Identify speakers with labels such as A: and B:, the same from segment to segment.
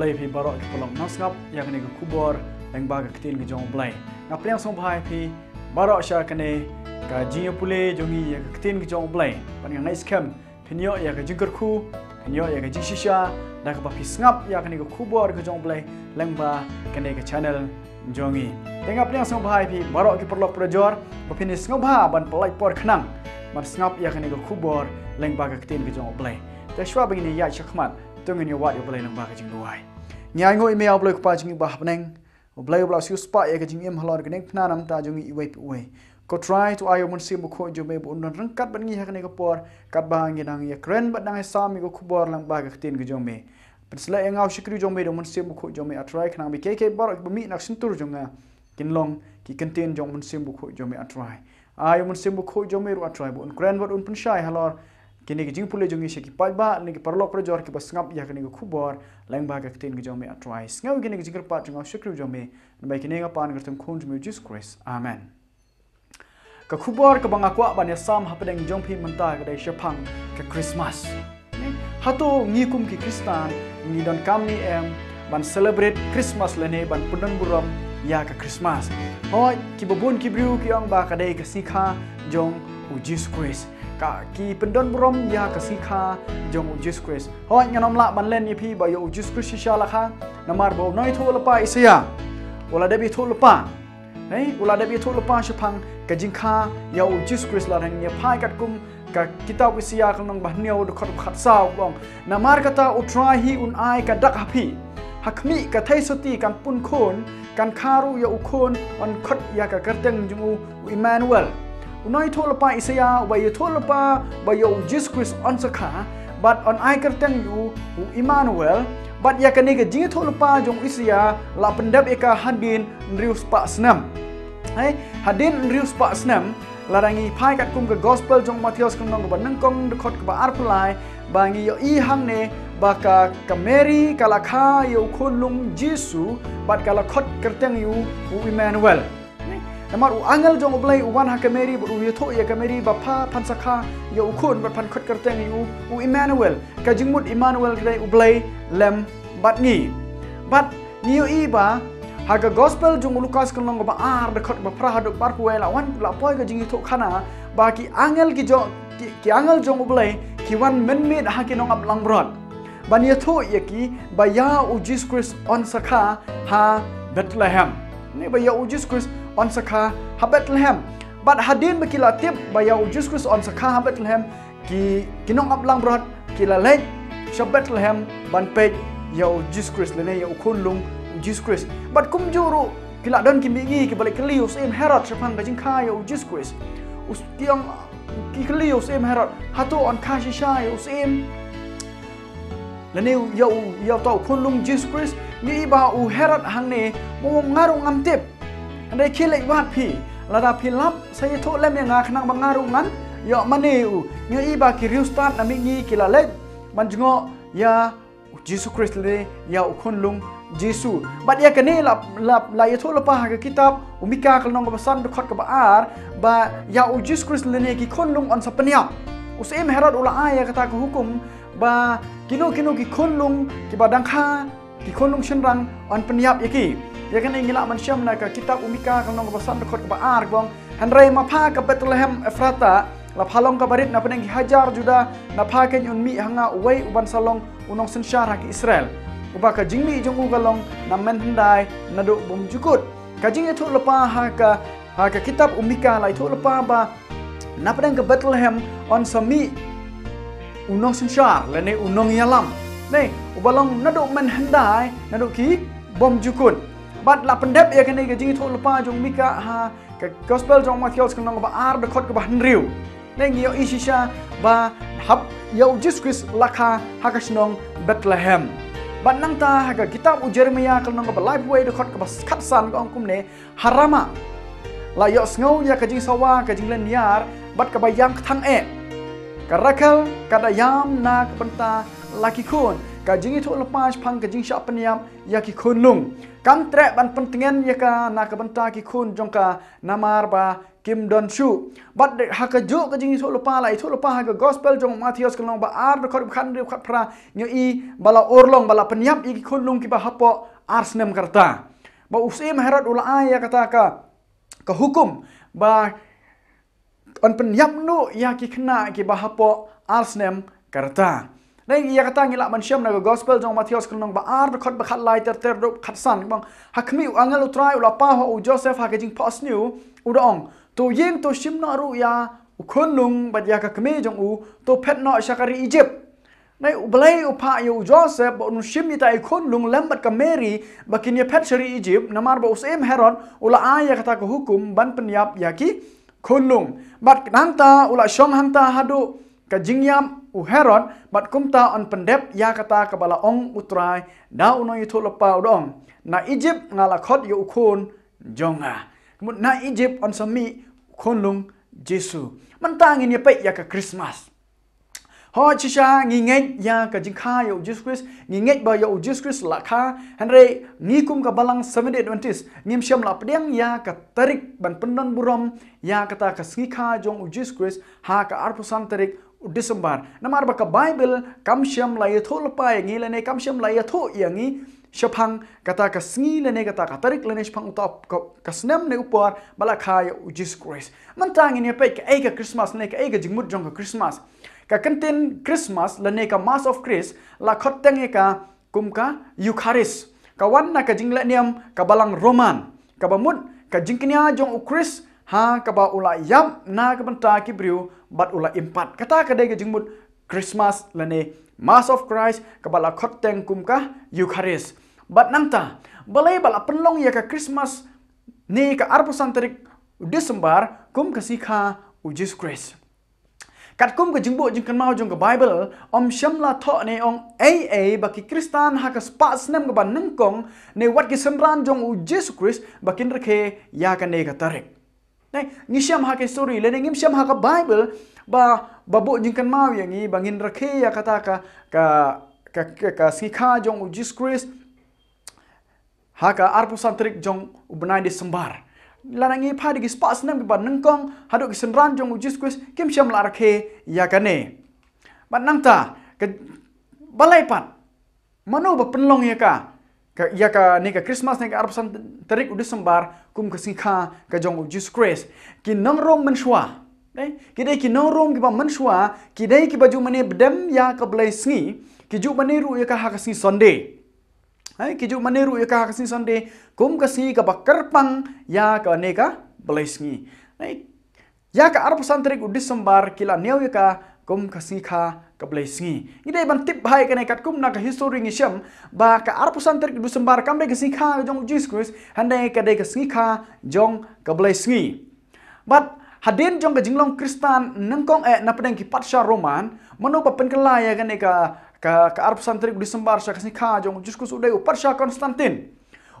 A: blai phi barok ki polong nasngap ya kane ko kubor leng ba ka tin jong blai na priang song bhai phi barok sha kane ka jing pule jongi ya ka tin ki jong blai pan ngai scam phinyo ya ka jingkar khu phinyo ya jing shisha. Da ka phi ngap ya kane ko kubor ki jong blai leng ba kane ka channel jongi tengah priang song bhai phi barok ki perlok projor ba phi ni ngap ha ban pelai por khnang mar ngap ya kane ko kubor leng ba ka tin ki jong blai ta shwa begini ya chakmat tung ni wat yo boleh nang ba jing ruai nyai ngoi me abloi ko pa jing ba hapneng o blai bla su spa ye ka jing im halor gnek phna nam ta jung i wei we ko try to ayo mun sim ko jo me bun rang kat ban ngi ha ne ko por kat ba ngi nang ye kren ba nang sa mi ko khubor lang ba ka tin ko jo me Pensla yang ngau shikri jo me do mun sim ko jo me atrai khna bi ke ke bar ba mi nak sintur jo nga kin long ki contain jo mun sim ko jo me atrai ayo mun sim ko jo me ru atrai bu un kren ba un pun shai halor kini ke jingpule jongi se ki pajba ni ke parlok pro jor ki bas ngap ya ke khubor lang ba ka tin ke jomi atwise ngau kini ke jingkar pa jong shukru jomi bai kini nga pan gertum khun jmi jesus christ. Amen. Ka khubor ka banga kwa ban sam hapdeng jong phi manta ka dai shapang ka christmas. Hato ngi kum ki kristan ni don kam ni em ban celebrate christmas lene ban punan buram ya ka christmas. Hoy ki babun ki briu ki ang ba ka dai ka sikha jong u jesus christ กะกีเป็นดนรมยากสิคาจงอุจิสคริสหอยงานอมละบันเล่นยี่พี่บายอุจิสคริสชาละคะนมารบอกน้อยทุลปะอิสยาอุลาเดบิทุลปาเฮ้ยอุลาเดบิทุลปะชพังกจิงคายาอุจิสคริสลาแห่งเนี่ยพายกัดกุมกะกิตาวิสยาคังนองบันเนียวดขัดขัดสาวบองนมารกะตาอุทราฮีอุนไอกะดักฮพีหักมีกะไทยสตีกันปุ่นโคนกันคารุยาอุคนอันคดยากะกระเดงจมูอิมานเวล unai thol pa isaya wa ye thol pa ba yo jesus christ on sakha but on i kerten yu u emmanuel but ya kani ga jing thol pa jong isaya la pendap eka hadin rius pa snam hai hadin rius pa snam larangi phai kat kum ga gospel jong matthews kum nong ba nang kong de khot ba ar pulai bangi yo i hang ne ba ka ka mary kala kha yo khon lung jesu bat kala khot kerten yu u emmanuel namar u angel jong oblai u wan ha kameri bu u tho ya kameri ba pha phan sakha u khun ba phan khot karte ni u u emmanuel. Ka jingmut emmanuel dai u blai lem bat ngi. Bat ni yo i ba ha gospel jong lukas kan long ba ar de khot ba pra ha do par ku la wan la poi ga jingi tho khana ba ki angel ki jo ki angel jong oblai ki wan men mit ha ki nong ab lang brot. Ba ni tho ya ki ba ya u jesus christ on sakha ha bethlehem. Ni ba ya u jesus christ on sakha ha Bethlehem. But hadin bakila tip bayau Jesus on sakha ha Bethlehem ki kinong ablang brot kila lek sa Bethlehem ban pej yau Jesus Christ lene yau kunlung Jesus Christ. But kum kila don ki migi ki balik keliu sem Herod sepang kajing kha yau Jesus Christ. Us tiang ki keliu sem Herod hatu on kashi sha yau sem lene yau yau tau kunlung Jesus Christ ni ba u Herod hang ne mo ngarung am tip Andai kile wat pi, lada pi lap saya tu lem yang ngah kenang bangarungan, ya mana u, nyo iba ki riustat nami ngi kila lek, manjungo ya Jesus Christ le ya ukun lung Jesu. Bat ya kene lap lap la ya tu lepa ke kitab umika kalau nong pesan dekat ke baar, ba ya u Jesus Christ le ne ki kun lung on sapeniap. Usim Herod ula ayah kata ke hukum, ba kino kino ki kun lung ki badang kha ki kun lung on peniap yaki. ยังกันงละมันเชื่อมนะกับคิตาบอุมิกากำลังกับสันคดกับอาร์กบองฮันเรย์มาพากับเบตเลเฮมเอฟราตาละพาลงกับบริดนับเป็นกิฮัจาร์จุดานับพากันยุนมีฮังอาไวยอุบันสลองอุนองเซนชาร์ฮักอิสราเอลอุบากะจิงมีจงอุกลองนับเมนฮันได้นัดุบุมจุกุดกะจิงจะทุลปาฮักฮักกิตาบอุมิกาไหลทุลปาบะนับเป็นกับเบตเลเฮมออนซสมีอุนองเซนชาร์และในอุนองยาลัมนี่อุบลองนัดุเมนฮันได้นัดุคีบอมจุกุด But la pendep ya kene ke jingi thol pa jong mika ha ke gospel jong Matthews kan ba ar de khot ke ba henriu. Neng yo isisha ba hab yo Jesus lakha ha ka snong Bethlehem. But nang ta ha kitab u Jeremia kan ba life way de khot ke ba khat san ko kum ne harama. La yo sngo ya ka jing sawa ka jing len yar bat ka ba yam thang e. Ka rakel ka da yam na ka benta laki kun ka jingi thol pa phang ka jing sha paniam ya ki kun lung kam tre ban pentingan ya ka na ka banta ki khun jong ka namar ba kim don shu. But ha ka jo ka jing thol pa lai thol pa ha gospel jong matthias ka long ba ar khot khan ri khat pra nyo i bala orlong bala penyap i khun lung ki ba hapo arsnem karta. Ba usim herat ula aya kata ka ka hukum ba on penyap nu ya ki khna ki ba arsnem karta Nai ia kata ngila man syam na gospel jong Matius kunong ba ar khot ba khat lai ter ter khat san. Bang hakmi angel utrai ula pa ho Joseph ha gejing pas new udong to yeng to shim na ru ya ukhunung ba ya ka jong u to phet no shakari Egypt. Nai ublai upa yo Joseph ba nu shim ni tai khun lung lambat ka Mary ba kin ya phet shari Egypt namar ba usem Herod ula aya kata ko hukum ban penyap ya ki ta ula shong ta hadu ka jingyam u Herod bat kumta on pendep ya kata ka bala ong utrai da uno yu thul pa udong na Egypt ngala khot yu khun jonga. Kemut na Egypt on sami khun lung Jesu. Mentang ini pe ya ka Christmas. Ho chi sha ngi ya ka jing kha yo Jesus Christ ngi ba yo Jesus Christ la kha. Ngi kum ka balang 7 Adventist ngim syam la pdiang ya ka tarik ban pendon burom ya kata ka kha jong Jesus Christ ha ka arpusan tarik Disembar. Namar baka Bible kam syam la yatho lepa yang ngi lene kam syam la yatho yang ngi syapang kata ka sngi lene kata ka tarik lene syapang utop ka snem ne upar bala kaya Jesus Christ. Mantang ini pe ka ega Christmas ne ka ega jingmut jong ka Christmas. Ka kentin Christmas lene ka Mass of Christ la khoteng ka kum ka Eucharist. Ka wan na ka jingle niam ka balang Roman. Ka bamut ka jingknya jong u Christ ha ka ba ula yam na ka banta ki bat ula impat. Kata ka dai jingmut christmas lane mass of christ ka bala khotteng kum ka eucharist. Bat nangta balai bala penlong ya ka christmas ni ka arpu santarik december kum ka sikha u jesus christ. Kat kum ka jingbo jing kan mau jong ka bible om shamla tho ne ong a a ba ki kristan ha ka spa snem ka ban nangkong ne wat ki semran jong u jesus christ bakin rakhe ya ka ne ka tarik Nei, ni syam ha ke story. Le ngim syam ha ka Bible ba babu jingkan mau yang ni bangin rakhe ya kata ka ka ka ka, ka sikha jong Jesus Christ ha ka arpu santrik jong ubnai di sembar. Lanangi pa di spas nam ba nengkong hadu ki senran jong Jesus Christ kim syam la rakhe ya ka ne. Ba nangta ka balai pat mano ba penlong ya ka ka ya ka ni ka christmas ni ka arab san tarik udah sembar kum ka singkha ka jong jesus christ. Ki nang rom menshwa dai ki dai ki nang rom ki ba menshwa ki dai ki baju mane bedem ya ka blai sngi ki ju mane ru ya ka ha ka sing sunday hai ki ju mane ru ya ka ha ka sing sunday kum si ka ba kerpang ya ka ne ka blai sngi dai ya ka arab san tarik udah sembar kila neu ya ka kum ka singkha ka blessing ni dai ban tip bhai ka kat kum na ka history ngi sham ba ka ar pusan ter du sembar kam dai ka sikha jong jesus christ handai ka dai ka sikha jong ka blessing but hadin jong ka jinglong kristan nangkong e na pedang ki patsha roman. Mano pa pen kala ya ka ka ka ka ar pusan ter du sembar sha ka sikha jong jesus christ udai upar sha konstantin.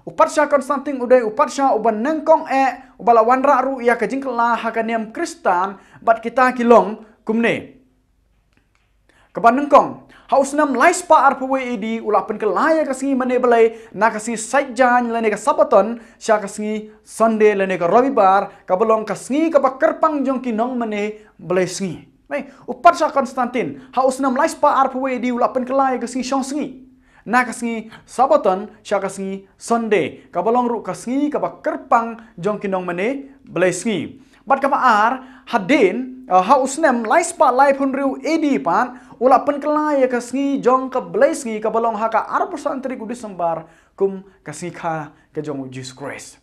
A: Upar sha konstantin udai upar sha uban nangkong e ubala wanra ru ya ka jingkla ha ka niam kristan. But kita kilong kumne Keban nengkong, haus nam lais pa ar pwe edi ulapen ke laya ka singi mane balai na ka singi sait jan lene ka sabaton sya ka singi sunday lene ka robi bar ka belong ka singi ka kerpang jong ki nong mane balai singi. Mai, upat sya Konstantin, haus nam lais pa ar pwe edi ulapen ke laya ka singi syong singi. Na ka singi sabaton sya ka singi sunday ka belong ru ka singi ka kerpang jong ki nong mane balai singi. Bat ka ar hadin haus nam lais pa lai pun riu edi pan ula pen kelai ka sngi jong ka bless ngi ka balong ha ka ar persan tri ku disembar kum ka sngi kha ka jong Jesus Christ.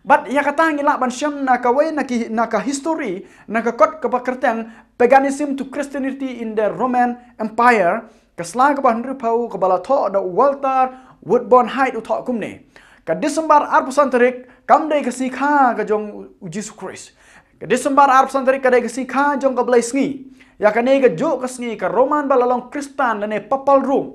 A: But ya kata ngi la ban syam na ka we na ki na ka history na ka kot ka pakerteng paganism to christianity in the roman empire ka sla ka ban ru pau ka bala tho da walter woodburn height utho kum ne ka disembar ar persan tri kam dei ka sngi kha ka jong Jesus Christ. Ka disembar ar persan tri ka dei ka sngi kha jong ka bless ngi Ya ka nega jo ka sngi ka roman balalong kristan lane papal room.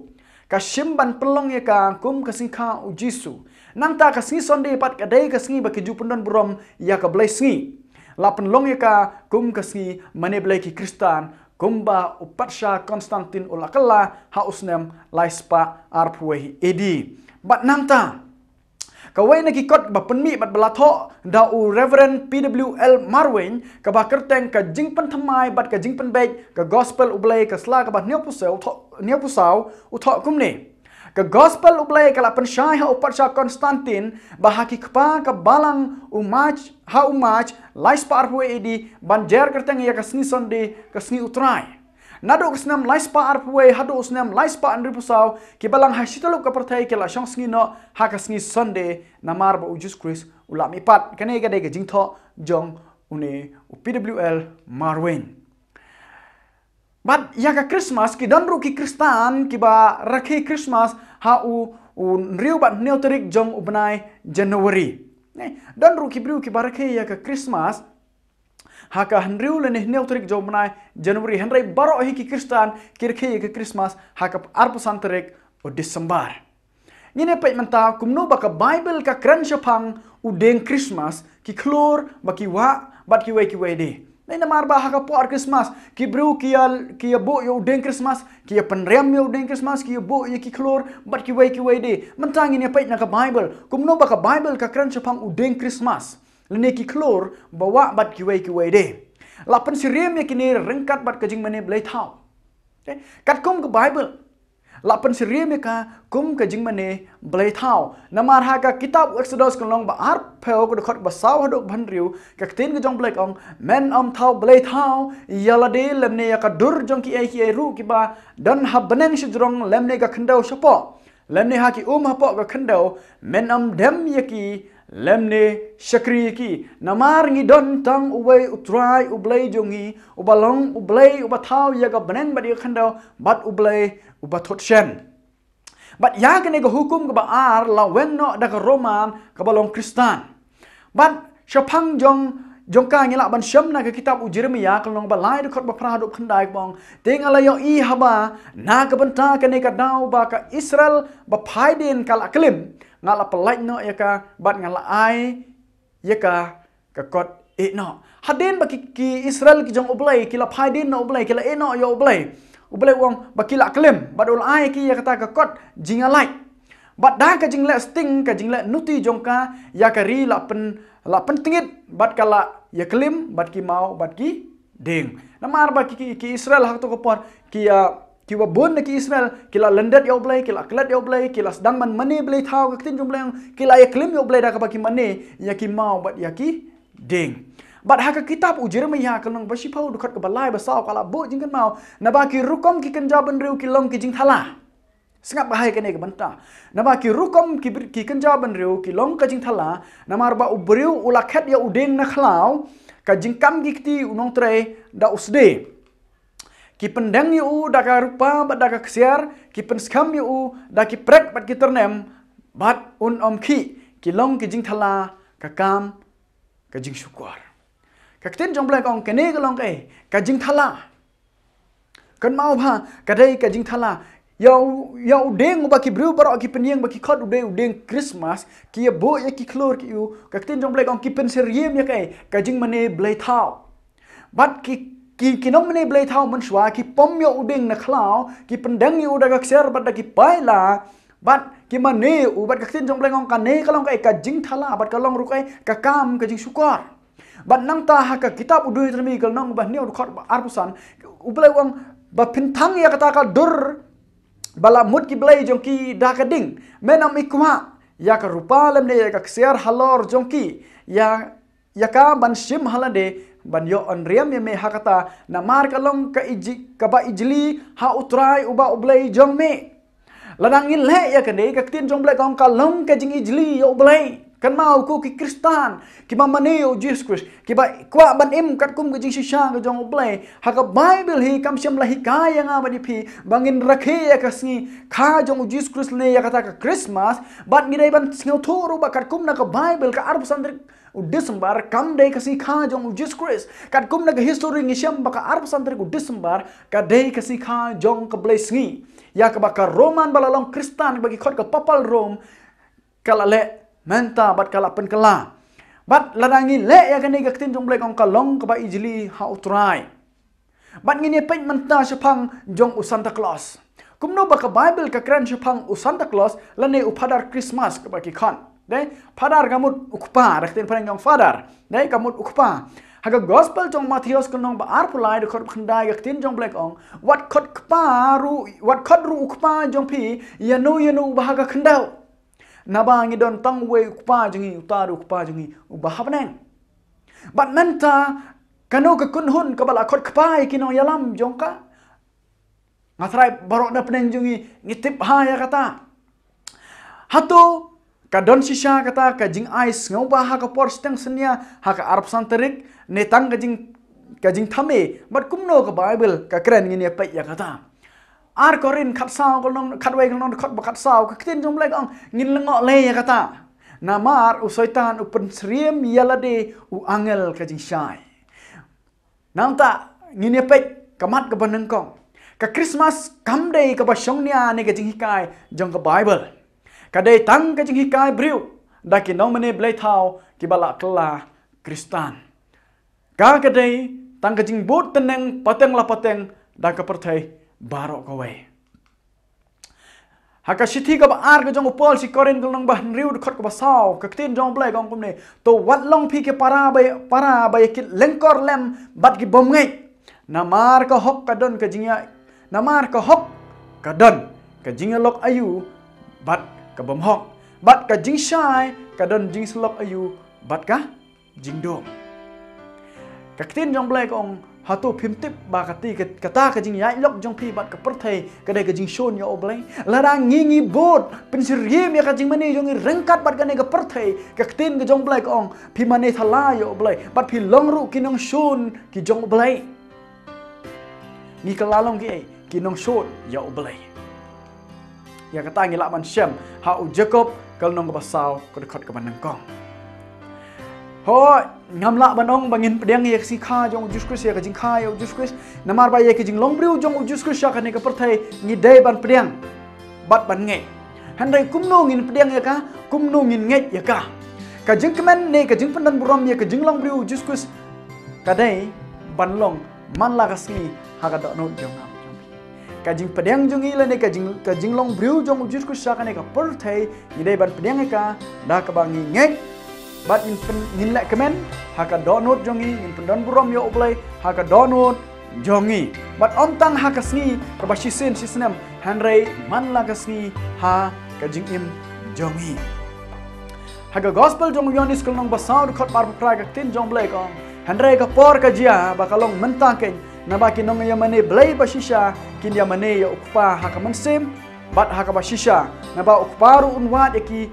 A: Ka shimban pelong ya ka kum ka singka u jisu. Nang ta ka sngi sonde pat ka dai ka sngi ba ki ju pundon burom ya ka blai sngi. La penlong ya ka kum ka sngi mane blai ki kristan kumba upatsha Konstantin ulakala ha usnem laispa arpwe edi. But nang ta ka wai na ki kot ba pen mi bat bala tho da u reverend pwl marwin ka ba kerteng ka jing pen thamai bat ka jing pen ka gospel ublay ka sla ka ba neu pu sau neu pu sau u tho kum ne ka gospel ublay ka la pen shai ha upat konstantin ba ha ki kpa ka balang u mach ha u mach lais par pu edi ban jer kerteng ya ka sni sonde ka sni utrai Nado usnam laispa arpwe hado usnam laispa andri pusau. Ki balang ha sitalu ka pertai ke la shang sngi no ha ka sngi sonde namar ba ujus kris ulam ipat kane ga de ga jingtho jong une u pwl marwen But ya ka Christmas ki dan ru ki Kristan ki ba Christmas ha u u riu bat neoterik jong u benai January. Ne dan ru ki bru ki ba rakhe ya ka Christmas haka henriu le ne neu trik jo manai januari henrai baro hi ki kristan kirkhe ke christmas haka arpu santrek o december ngine pe menta kumno baka bible ka kran shapang u deng christmas ki klor baki wa bat ki we ki we de Nei namar ba haka por Christmas ki bru ki al ki bo yo deng Christmas ki penrem yo deng Christmas ki bo ye ki klor bat ki we ki we de mentang ini pait na ka Bible kumno ba ka Bible ka kran chapang u deng Christmas lene ki klor bawa bat ki wei de. Lapan sirem ye kini rengkat bat kajing mane blai thau. Kat kum ke bible. Lapan sirem ye ka kum kajing mane blai thau. Namar ha ka kitab exodus ko long ba ar pheo ko khot ba saw hadok bhan riu ka tin ke jong blai ong men om thau blai thau yala de lemne ya ka dur jong ki ai ki ru ki ba dan ha baneng shi jrong lemne ka khandau shapo lemne ha ki um ha po ka khandau men om dem ye ki lemne shakri ki namar ngi don tang uwe utrai ublei jongi ubalong ublei ubathau yaga banen badi khando bat ublei ubathot shen. Bat yagane go hukum ga ar la wenno da roman ka balong kristan. Bat shapang jong jong ka ngila ban sham na ka kitab ujirmiya kalong ba lai de khot ba pra do khandai bong. Teng ala yo i haba na ka banta ka ne ka dau ba ka israel ba phaiden kala klim ngala pelai no ya ka. Bat ngala ai ya ka. Kot e no. Haden ba ki, israel ki jong oblai ki la phai din no oblai ki la e no yo oblai oblai wong ba ki la klem ba dol ai ki ya kata ka kot jinga lai. Bat da ka jing la sting ka jing la nuti jong ka ya ka ri la pen la pen tingit. Bat kala ya klim bat ki mau bat ki ding. Namar ba ki ki israel hak to ko por ki ya kiwa bon ki Israel kila lendet yo blay kila klat yo blay kila sedang man mane blay thau ka tin jumblay kila ya klim yo blay da ka baki mane ya ki mau bat ya ki ding. Bat haka kitab u jeremiah kalong bashi pau dukat ka balai basau kala bo jing kan mau na ba ki rukom ki kan jaban riu ki long ki jing thala. Sangat bahaya kene ke banta na ba ki rukom ki ki kan jaban riu ki long ka jing thala na mar ba u briu ulakhat ya udeng na khlau ka jing kam gi kti unong tre da usde ki pendang yu da ka rupa ba da ka ksiar ki pen skam yu da ki prek bat ki ternem. Bat un om ki ki long ki jing thala ka kam ka jing syukur ka kten jong blek ong kene ka long ke ka jing thala. Kan mau ba ka dai ka jing thala. Yau yau deng ba ki bru baro ki penyeng ba ki khot ude udeng Christmas ki ya bo ya ki klor ki u ka kten jong blek ong ki pen seriem ya kai ka jing mane blai thao bat ki ki kinong mene blai thau man shwa ki pom yo uding na khlau ki pendang yu daga kser bat da ki paila bat ki mane u bat kaktin jong blai ngong ka ne kalong ka ka jing thala bat kalong rukai ka kam ka jing sukar. Bat nang ta ha ka kitab udu termi kal nong ba ne u khot arpusan. U blai wang ba pintang ya kata ka dur bala mut ki blai jong ki da ka ding. Menam ikwa ya ka rupa lem ne ya ka kser halor jong ki ya ya ka ban shim halade ban yo on riam me hakata na mar kalong ka iji ka ba ijli ha utrai uba ublai jong me. Ladang in le ya kane ka tin jong blai kong kalong ka jing ijli yo ublai kan mau ku ki kristan ki ma mane o jesus ki ba kwa ban im kat kum ki jing shisha ka jong ublai ha ka bible hi kam sham la hikaya nga ba di phi bangin rakhe ya ka sngi kha jong jesus christ le ya kata ka christmas bat ngi dai ban sngo thoru ba kat kum na ka bible ka arb sandrik u December kam day kasi kha jong Jesus Christ. Kat kum na history ni syam baka arab santre ku December ka day kasi kha jong ka bless ngi ya ka baka Roman balalong Kristan bagi khot ka papal Rome kala le menta bat kala pen kala bat ladangi le ya kan ka tin jong blek ong ka long ka ba ijli ha utrai bat ngini pen menta syapang jong u Santa Claus. Kumno baka Bible ka kran syapang u Santa Claus u padar Christmas ka baki khan dai father kamut ukpa rakten prank jong father dai kamut ukpa haga gospel jong Matthias kanong ba ar pulai de khot khandai yak tin jong black ong wat khot kpa ru wat khot ru ukpa jong pi yanu yanu ba haga khandau naba ngi don tang we ukpa jong i utaru ukpa jong i ba habneng bat menta kanu ka kun hun ka bala khot kpa kinong yalam jong ka ngatrai barok na peneng jong i ngitip ha ya kata hatu ka don shisha kata ka jing ais ngau ba ha ka por steng senia ha ka arab santerik ne tang ka jing ka jing thame. Bat kumno ka bible ka kren ngini pe ya kata ar korin khat sao ko nong khat wai nong khat ba khat sao ka tin jom lek ong ngin lengo le ya kata namar u soitan u pen sriem yalade u angel ka jing shai nang ta ngini pe kamat ka baneng kong ka christmas kam day ka ba shongnya ne ka jing hikai jong ka bible. Ka day tang ka jing hikai briu da ki nong mane blai thao ki bala kla kristan Ka kadai tang kajing but teneng pateng la pateng da ka perthai baro ko wai. Haka shithi ka ba ar ka jong upol si korin kal nang ba riu khot ka ba saw. Ka tin jong blai gong kum ne to wat long phi ke para ba para ba ki lengkor lem bat ki bom ngai na ka hok ka don ka jingya na mar ka hok ka don ka jingya lok ayu bat ka bom hok. Bat ka jing shai ka don jing slok ayu bat ka jing dom. Kaktin jong blai kong hatu phim tip ba kati kata ka jing yai lok jong phi bat ka perthai ka dai ka jing shon yo blai lara ngi ngi bot pin sir ye me ka jing mani jong rengkat bat ka ne ka perthai kaktin ka jong blai kong phi mane thala yo blai bat phi long ru kinong shon ki jong blai ni ka lalong ki kinong shon yo blai ya kata ngi la man shem ha u jacob kal nong ba saw ko khot ka ban kong ho ngam la banong bangin pedang ye si kha jong jus kris ye ka jing kha ye jus kris. Namar ba ye ka jing long briu jong jus kris ka ne ka ni dai ban pedang bat ban nge han dai kum no ngin pedang ye ka kum no ngin nge ye ka. Ka jing kemen ne ka jing ye ka jing long briu jus kris. Ka dai ban long man la ka si ha ka do no jong am ka jing jong ile ne ka jing ka jing long briu jong jus kris ka ne ka ni dai ban pedang ye ka da ka bang nge bat in pen in lek kemen haka donut jongi in pendon burom yo oblai haka donut jongi. Bat om tang haka sni ka shi sin si snem hanrei man la ka sni ha ka jing im jongi. Haka gospel jong yonis kul nong basau khot par pra ka tin jong blai ko hanrei ka por ka jia ba kalong mentang ken na nong yamane blai ba shisha kin yamane yo ukpa haka man sim bat haka ba shisha. Na ba ukparu unwat yaki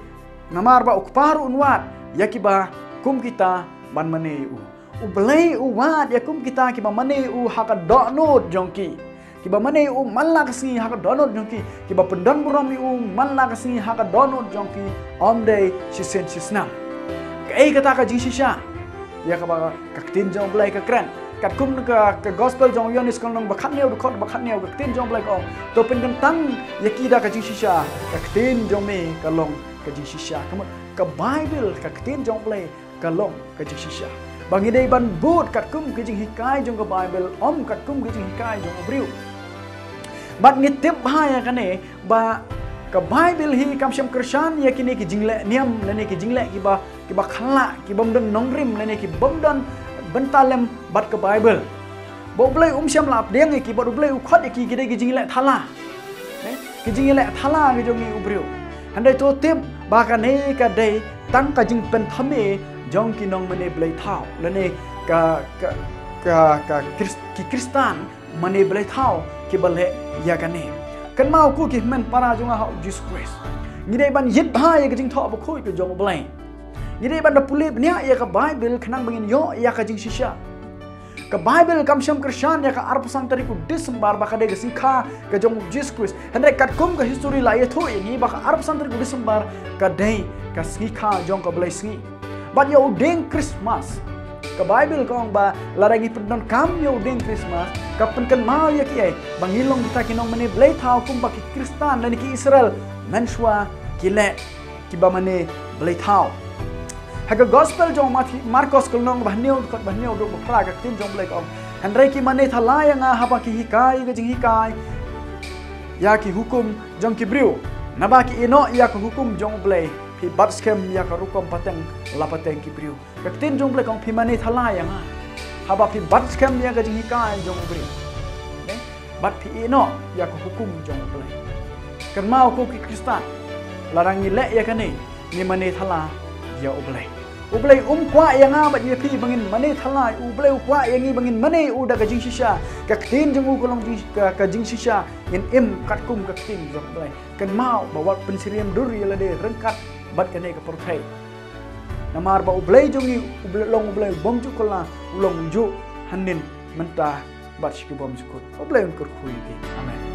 A: namar ba ukparu unwat yakiba kum kita ban mane u. U belai u wat ya kum kita kiba mane u haka donut jongki. Kiba mane u malla kasi haka donut jongki. Kiba pendan buram u malla kasi haka donut jongki. Om day si sen si snam kai kata ka jing shisha ya ka ba ka tin jong belai ka kran kat kum ka ka gospel jong yonis kong nong bakhat neu khot bakhat neu ka tin jong belai ko to pen tang yakida ka jing shisha ka tin jong me ka long ka jing shisha kamu ka Bible ka ketin jong play ka long ka jing shisha. Bangi dei ban boot kat kum ke jing hikai jong ka Bible om kat kum ke jing hikai jong abriu. Bat ni tip ha ya kane ba ka Bible hi kam syam krishan ya kini ki jingle niam lene ki jingle ki ba ki ba khala ki bom don nongrim lene ki bom don bentalem bat ka Bible. Bo blai um syam lap deng ki ba blai u khot ki ki dei ki jingle thala. Ki jingle thala ki jong i ubriu. Handai to tip ba ka ne dei tang ka jing pen thame jong ki nong mane blai thao. Le ne ka ka ka ka ki kristan mane blai thao ki bale ya ka ne. Kan mau ku ki men para jong ha jesus christ. Ni dei ban yit ba ya ka jing thao khoi ka jong blai. Ni dei ban da pulip nya ya ka bible khanang bangin yo ya ka jing shisha ke Bible kam syam Krishan ya ka ar pesan tari ku disembar baka de gesikha ke jong Jesus Christ. Hendai kat kum ke history la ye tho ini baka ar pesan tari ku disembar ka dei ka sikha jong ka blai singi but yo ding Christmas ke Bible kong ba larangi pendon kam yo ding Christmas ka penken mau ya ki ai bangilong kita kinong mene blai thau kum baki Kristan dan ki Israel menshwa kile ki ba mane blai thau Haga gospel jong mati Marcos kul nong bahneu kot bahneu duk bapra ka tin jong blek om. Ki mane thalaya nga haba ki hikai ga jing hikai Ya ki hukum jong ki briu. Ki ino ya ki hukum jong blek phi bat scam ya ka rukom pateng la pateng ki priu ka tin jong ble kong phi mani thala ya nga. Haba phi bat scam ya ka jing ka jong ne bat phi no ya ka hukum jong ble kan mau ko ki kristan. Larang ni le ya ka ni ni mani thala ya ble Ublay um kwa yang amat dia pi bangin mane thalai. Ublay kwa yang ni bangin mane u da gajing shisha. Ka tin jeng u kolong jing ka jing in im kat kum ka tin jong kan mau bawa pensiriam duri la de rengkat bat kane ka porthai. Namar ba ublay jong ni ublay long ublay bom ju kola ulong ju hanin menta bat shiki bom sukut ublay un kur khui amen